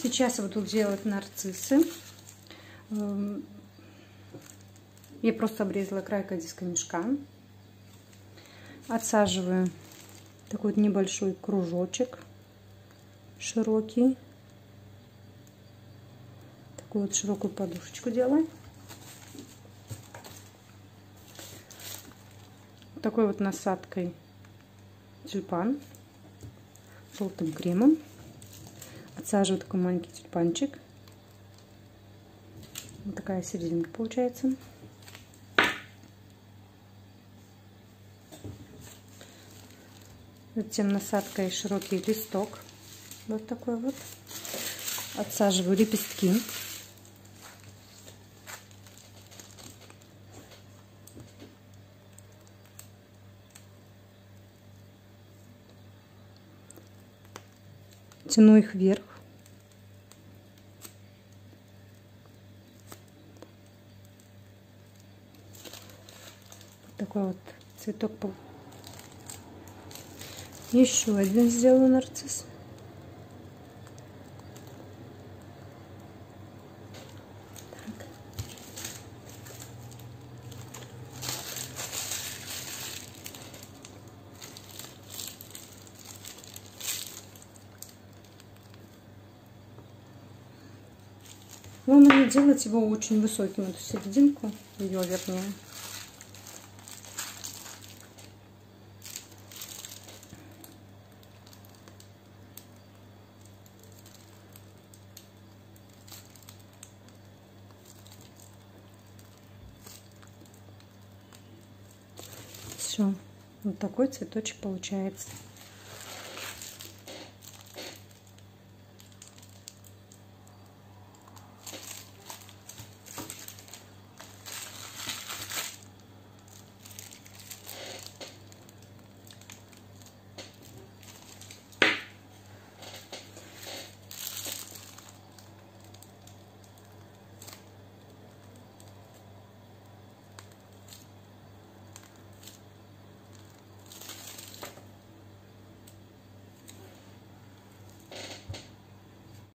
Сейчас я буду делать нарциссы. Эм, я просто обрезала край кадиска мешка. Отсаживаю такой вот небольшой кружочек широкий. Такую вот широкую подушечку делаю. Такой вот насадкой тюльпан желтым кремом. Отсаживаю такой маленький тюльпанчик. Вот такая серединка получается. Затем насадкой широкий листок. Вот такой вот. Отсаживаю лепестки. Тяну их вверх. Вот такой вот цветок. Еще один сделаю нарцисс. Главное не делать его очень высоким, эту серединку, ее вернее. Все, вот такой цветочек получается.